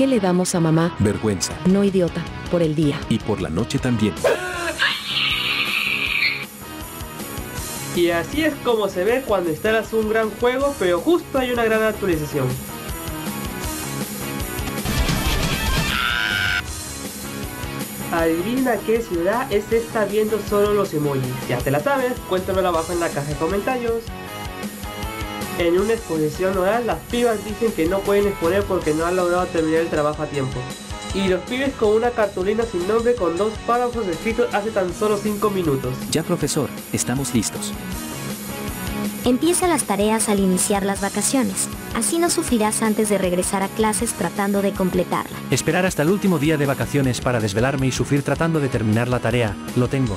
¿Qué le damos a mamá? Vergüenza. No idiota, por el día. Y por la noche también. Y así es como se ve cuando instalas un gran juego, pero justo hay una gran actualización. Adivina qué ciudad es esta viendo solo los emojis. Ya te la sabes, cuéntamelo abajo en la caja de comentarios. En una exposición oral, las pibas dicen que no pueden exponer porque no han logrado terminar el trabajo a tiempo. Y los pibes con una cartulina sin nombre con dos párrafos escritos hace tan solo 5 minutos. Ya profesor, estamos listos. Empieza las tareas al iniciar las vacaciones. Así no sufrirás antes de regresar a clases tratando de completarla. Esperar hasta el último día de vacaciones para desvelarme y sufrir tratando de terminar la tarea, lo tengo.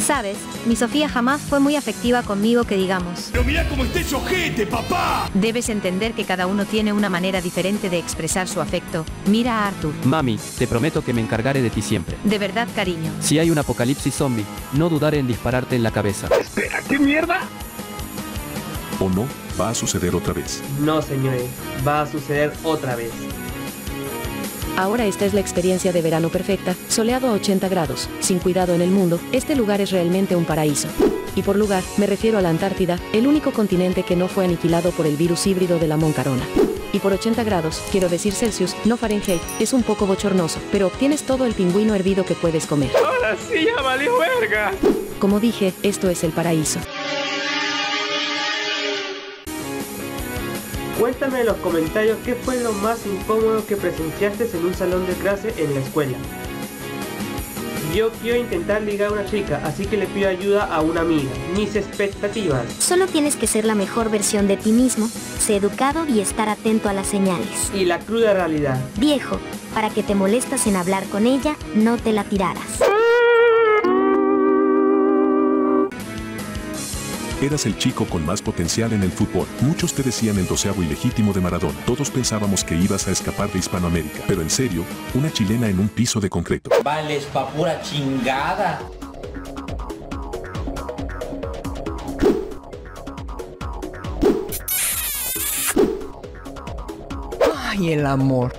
Sabes, mi Sofía jamás fue muy afectiva conmigo que digamos. ¡Pero mira cómo está ese ojete, papá! Debes entender que cada uno tiene una manera diferente de expresar su afecto. Mira a Arthur. Mami, te prometo que me encargaré de ti siempre. De verdad, cariño. Si hay un apocalipsis zombie, no dudaré en dispararte en la cabeza. Espera, ¿qué mierda? ¿O no? Va a suceder otra vez. No señores, va a suceder otra vez. Ahora esta es la experiencia de verano perfecta, soleado a 80 grados, sin cuidado en el mundo, este lugar es realmente un paraíso. Y por lugar, me refiero a la Antártida, el único continente que no fue aniquilado por el virus híbrido de la moncarona. Y por 80 grados, quiero decir Celsius, no Fahrenheit, es un poco bochornoso, pero obtienes todo el pingüino hervido que puedes comer. Ahora sí ya verga. Como dije, esto es el paraíso. Cuéntame en los comentarios qué fue lo más incómodo que presenciaste en un salón de clase en la escuela. Yo quiero intentar ligar a una chica, así que le pido ayuda a una amiga. Mis expectativas. Solo tienes que ser la mejor versión de ti mismo, ser educado y estar atento a las señales. Y la cruda realidad. Viejo, para que te molestas en hablar con ella, no te la tiraras. Eras el chico con más potencial en el fútbol. Muchos te decían el doceavo ilegítimo de Maradona. Todos pensábamos que ibas a escapar de Hispanoamérica. Pero en serio, una chilena en un piso de concreto. Vales pa' pura chingada. Ay, el amor.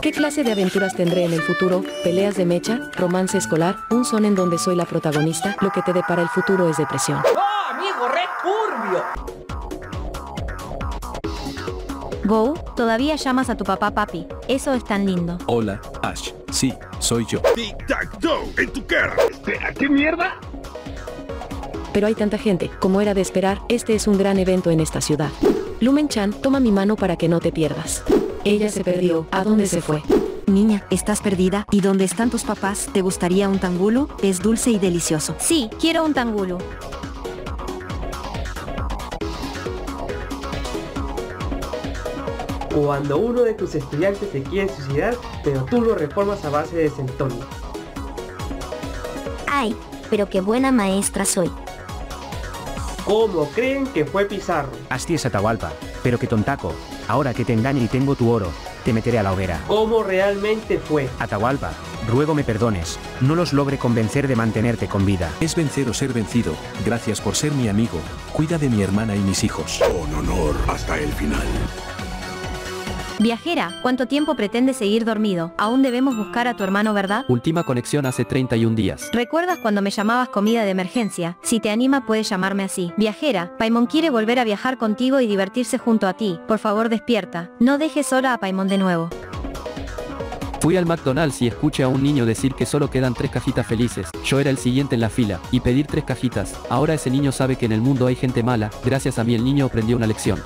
¿Qué clase de aventuras tendré en el futuro? ¿Peleas de mecha? ¿Romance escolar? ¿Un son en donde soy la protagonista? Lo que te depara el futuro es depresión. ¡Oh, amigo, re turbio! Go, todavía llamas a tu papá papi. Eso es tan lindo. Hola, Ash. Sí, soy yo. Tic-tac-toe en tu cara. Espera, ¿qué mierda? Pero hay tanta gente, como era de esperar, este es un gran evento en esta ciudad. Lumen Chan, toma mi mano para que no te pierdas. Ella se perdió. ¿A dónde se fue? Niña, ¿estás perdida? ¿Y dónde están tus papás? ¿Te gustaría un tangulo? Es dulce y delicioso. Sí, quiero un tangulo. Cuando uno de tus estudiantes se quiere suicidar, pero tú lo reformas a base de centonio. Ay, pero qué buena maestra soy. ¿Cómo creen que fue Pizarro? Así es Atahualpa, pero que tontaco. Ahora que te engañe y tengo tu oro, te meteré a la hoguera. ¿Cómo realmente fue? Atahualpa, ruego me perdones. No los logre convencer de mantenerte con vida. Es vencer o ser vencido. Gracias por ser mi amigo. Cuida de mi hermana y mis hijos. Con honor hasta el final. Viajera, ¿cuánto tiempo pretendes seguir dormido? Aún debemos buscar a tu hermano, ¿verdad? Última conexión hace 31 días. ¿Recuerdas cuando me llamabas comida de emergencia? Si te anima puedes llamarme así. Viajera, Paimon quiere volver a viajar contigo y divertirse junto a ti. Por favor despierta. No dejes sola a Paimon de nuevo. Fui al McDonald's y escuché a un niño decir que solo quedan tres cajitas felices. Yo era el siguiente en la fila, y pedir tres cajitas. Ahora ese niño sabe que en el mundo hay gente mala. Gracias a mí el niño aprendió una lección.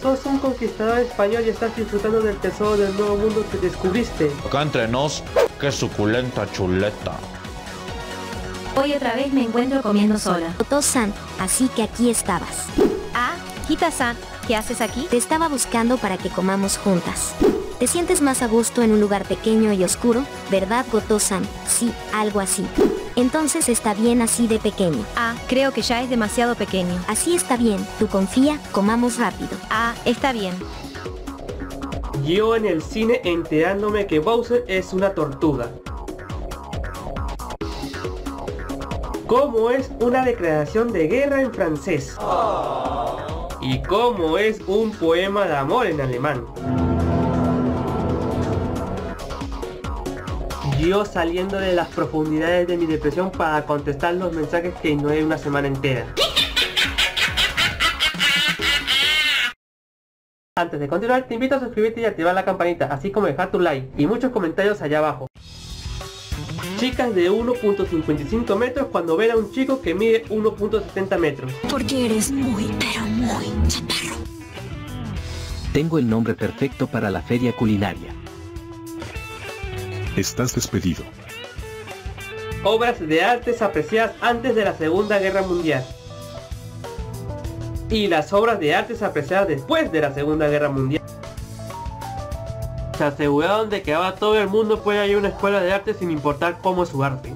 Sos un conquistador español y estás disfrutando del tesoro del nuevo mundo que descubriste. Acá entre nos, qué suculenta chuleta. Hoy otra vez me encuentro comiendo sola. Oto-san, así que aquí estabas. Ah, Hita-san, ¿qué haces aquí? Te estaba buscando para que comamos juntas. ¿Te sientes más a gusto en un lugar pequeño y oscuro? ¿Verdad, Goto-san? Sí, algo así. Entonces está bien así de pequeño. Ah, creo que ya es demasiado pequeño. Así está bien. Tú confía, comamos rápido. Ah, está bien. Yo en el cine enterándome que Bowser es una tortuga. ¿Cómo es una declaración de guerra en francés? ¿Y cómo es un poema de amor en alemán? Yo saliendo de las profundidades de mi depresión para contestar los mensajes que ignoré una semana entera. Antes de continuar, te invito a suscribirte y activar la campanita, así como dejar tu like y muchos comentarios allá abajo. Chicas de 1.55 metros cuando ven a un chico que mide 1.70 metros. Porque eres muy, pero muy chaparro. Tengo el nombre perfecto para la feria culinaria. Estás despedido. Obras de artes apreciadas antes de la Segunda Guerra Mundial. Y las obras de artes apreciadas después de la Segunda Guerra Mundial. Se aseguraron de que ahora todo el mundo puede ir a una escuela de arte sin importar cómo es su arte.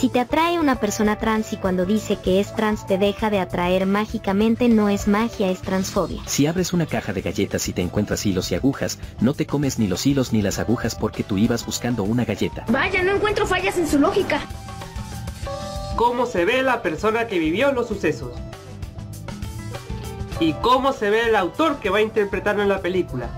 Si te atrae una persona trans y cuando dice que es trans te deja de atraer mágicamente no es magia, es transfobia. Si abres una caja de galletas y te encuentras hilos y agujas, no te comes ni los hilos ni las agujas porque tú ibas buscando una galleta. Vaya, no encuentro fallas en su lógica. Cómo se ve la persona que vivió los sucesos. Y cómo se ve el autor que va a interpretarlo en la película.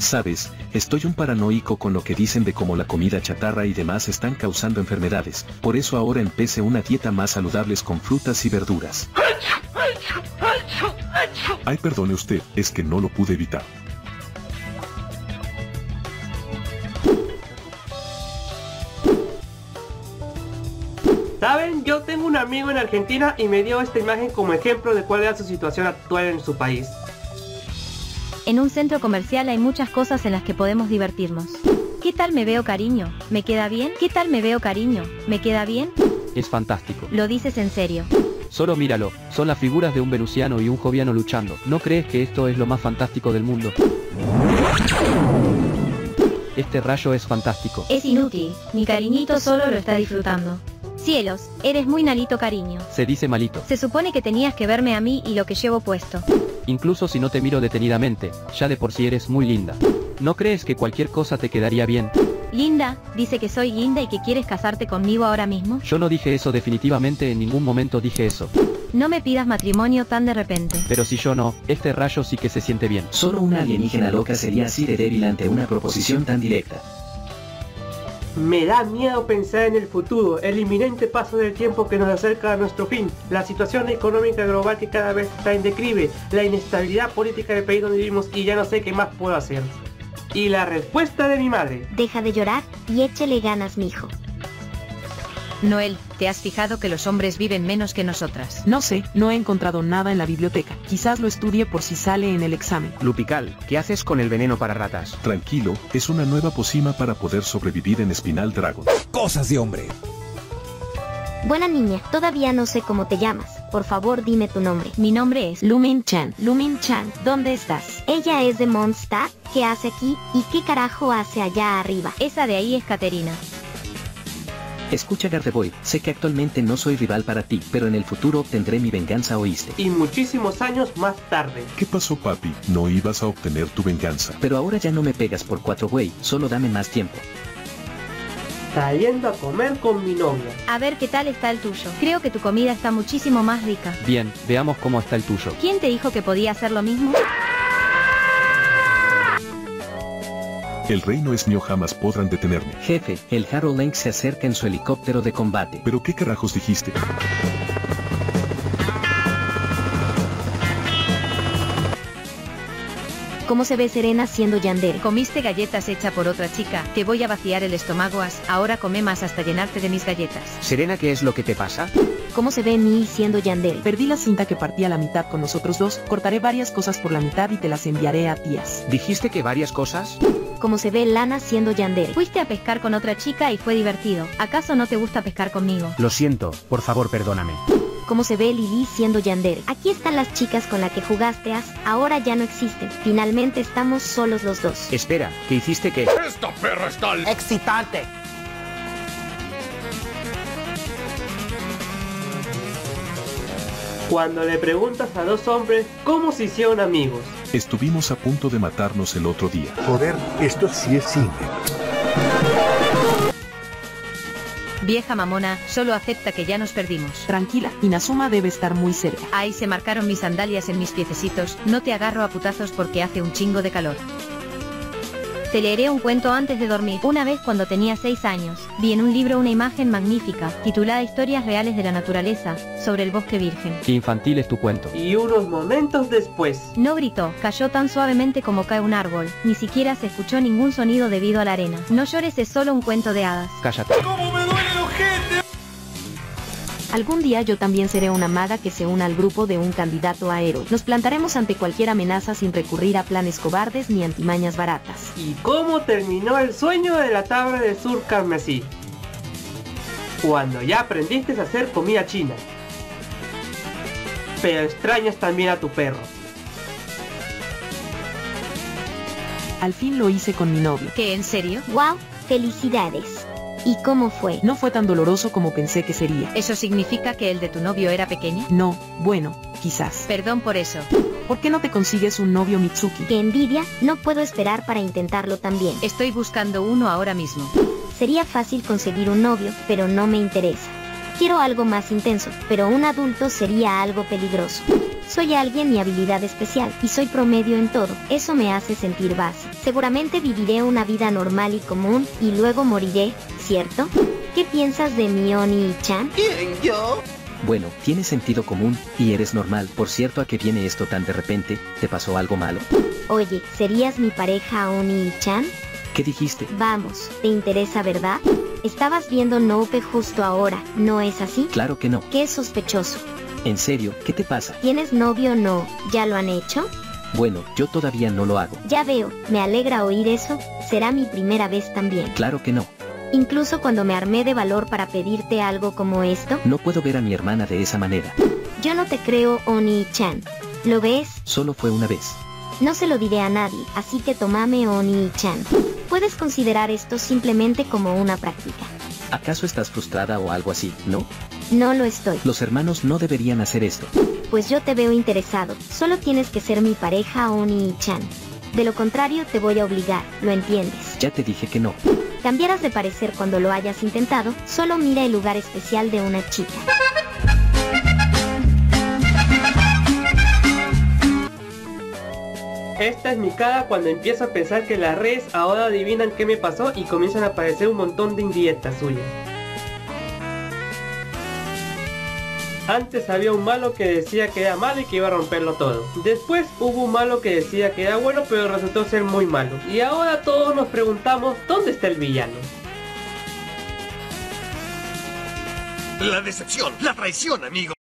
Sabes, estoy un paranoico con lo que dicen de cómo la comida chatarra y demás están causando enfermedades, por eso ahora empecé una dieta más saludables con frutas y verduras. Ay, perdone usted, es que no lo pude evitar. ¿Saben? Yo tengo un amigo en Argentina y me dio esta imagen como ejemplo de cuál era su situación actual en su país. En un centro comercial hay muchas cosas en las que podemos divertirnos. ¿Qué tal me veo cariño? ¿Me queda bien? ¿Qué tal me veo cariño? ¿Me queda bien? Es fantástico. Lo dices en serio. Solo míralo, son las figuras de un venusiano y un joviano luchando. ¿No crees que esto es lo más fantástico del mundo? Este rayo es fantástico. Es inútil, mi cariñito solo lo está disfrutando. Cielos, eres muy nalito cariño. Se dice malito. Se supone que tenías que verme a mí y lo que llevo puesto. Incluso si no te miro detenidamente, ya de por sí eres muy linda. ¿No crees que cualquier cosa te quedaría bien? Linda, dice que soy linda y que quieres casarte conmigo ahora mismo. Yo no dije eso definitivamente, en ningún momento dije eso. No me pidas matrimonio tan de repente. Pero si yo no, este rayo sí que se siente bien. Solo una alienígena loca sería así de débil ante una proposición tan directa. Me da miedo pensar en el futuro, el inminente paso del tiempo que nos acerca a nuestro fin, la situación económica global que cada vez está en declive, la inestabilidad política del país donde vivimos y ya no sé qué más puedo hacer. Y la respuesta de mi madre. Deja de llorar y échele ganas, mijo. Noel, ¿te has fijado que los hombres viven menos que nosotras? No sé, no he encontrado nada en la biblioteca. Quizás lo estudie por si sale en el examen. Lupical, ¿qué haces con el veneno para ratas? Tranquilo, es una nueva pócima para poder sobrevivir en Spinal Dragon. Cosas de hombre. Buena niña, todavía no sé cómo te llamas. Por favor, dime tu nombre. Mi nombre es Lumin Chan. Lumin Chan, ¿dónde estás? Ella es de Mondstadt. ¿Qué hace aquí? ¿Y qué carajo hace allá arriba? Esa de ahí es Caterina. Escucha Gardevoy, sé que actualmente no soy rival para ti, pero en el futuro obtendré mi venganza, ¿oíste? Y muchísimos años más tarde. ¿Qué pasó papi? No ibas a obtener tu venganza. Pero ahora ya no me pegas por cuatro güey, solo dame más tiempo. Saliendo a comer con mi novia. A ver qué tal está el tuyo. Creo que tu comida está muchísimo más rica. Bien, veamos cómo está el tuyo. ¿Quién te dijo que podía hacer lo mismo? El reino es mío, jamás podrán detenerme. Jefe, el Harold Link se acerca en su helicóptero de combate. ¿Pero qué carajos dijiste? ¿Cómo se ve Serena siendo Yandere? Comiste galletas hecha por otra chica, te voy a vaciar el estómago, as, ahora come más hasta llenarte de mis galletas. Serena, ¿qué es lo que te pasa? ¿Cómo se ve Mi siendo Yandere? Perdí la cinta que partía la mitad con nosotros dos, cortaré varias cosas por la mitad y te las enviaré a tías. ¿Dijiste que varias cosas? ¿Cómo se ve Lana siendo Yandere? Fuiste a pescar con otra chica y fue divertido. ¿Acaso no te gusta pescar conmigo? Lo siento, por favor perdóname. ¿Cómo se ve Lily siendo Yandere? Aquí están las chicas con las que jugaste as, ahora ya no existen. Finalmente estamos solos los dos. Espera, ¿qué hiciste que? ¡Esta perra está excitante! Cuando le preguntas a dos hombres cómo se hicieron amigos. Estuvimos a punto de matarnos el otro día. Joder, esto sí es cine. Vieja mamona, solo acepta que ya nos perdimos. Tranquila, Inazuma debe estar muy cerca. Ahí se marcaron mis sandalias en mis piececitos, no te agarro a putazos porque hace un chingo de calor. Te leeré un cuento antes de dormir. Una vez cuando tenía 6 años, vi en un libro una imagen magnífica, titulada Historias reales de la naturaleza, sobre el bosque virgen. Qué infantil es tu cuento. Y unos momentos después. No gritó, cayó tan suavemente como cae un árbol, ni siquiera se escuchó ningún sonido debido a la arena. No llores, es solo un cuento de hadas. Cállate. Algún día yo también seré una maga que se una al grupo de un candidato a héroe. Nos plantaremos ante cualquier amenaza sin recurrir a planes cobardes ni antimañas baratas. ¿Y cómo terminó el sueño de la tabla del sur carmesí? Cuando ya aprendiste a hacer comida china. Pero extrañas también a tu perro. Al fin lo hice con mi novio. ¿Qué, en serio? ¡Wow! ¡Felicidades! ¿Y cómo fue? No fue tan doloroso como pensé que sería. ¿Eso significa que el de tu novio era pequeño? No, bueno, quizás. Perdón por eso. ¿Por qué no te consigues un novio Mitsuki? ¡Qué envidia! No puedo esperar para intentarlo también. Estoy buscando uno ahora mismo. Sería fácil conseguir un novio, pero no me interesa. Quiero algo más intenso, pero un adulto sería algo peligroso. Soy alguien mi habilidad especial, y soy promedio en todo, eso me hace sentir base. Seguramente viviré una vida normal y común, y luego moriré, ¿cierto? ¿Qué piensas de mi Oni-chan? ¿Quién, yo? Bueno, tiene sentido común, y eres normal. Por cierto, ¿a qué viene esto tan de repente? ¿Te pasó algo malo? Oye, ¿serías mi pareja Oni-chan? ¿Qué dijiste? Vamos, ¿te interesa verdad? Estabas viendo Nope justo ahora, ¿no es así? Claro que no. Qué sospechoso. En serio, ¿qué te pasa? ¿Tienes novio o no? ¿Ya lo han hecho? Bueno, yo todavía no lo hago. Ya veo, me alegra oír eso, será mi primera vez también. Claro que no. Incluso cuando me armé de valor para pedirte algo como esto. No puedo ver a mi hermana de esa manera. Yo no te creo, Oni-chan. ¿Lo ves? Solo fue una vez. No se lo diré a nadie, así que tomame Oni-chan. Puedes considerar esto simplemente como una práctica. ¿Acaso estás frustrada o algo así, no? No lo estoy. Los hermanos no deberían hacer esto. Pues yo te veo interesado. Solo tienes que ser mi pareja Oni-chan. De lo contrario te voy a obligar, ¿lo entiendes? Ya te dije que no. Cambiarás de parecer cuando lo hayas intentado, solo mira el lugar especial de una chica. Esta es mi cara cuando empiezo a pensar que las redes ahora adivinan qué me pasó y comienzan a aparecer un montón de indirectas suyas. Antes había un malo que decía que era malo y que iba a romperlo todo. Después hubo un malo que decía que era bueno pero resultó ser muy malo. Y ahora todos nos preguntamos ¿dónde está el villano? La decepción, la traición, amigo.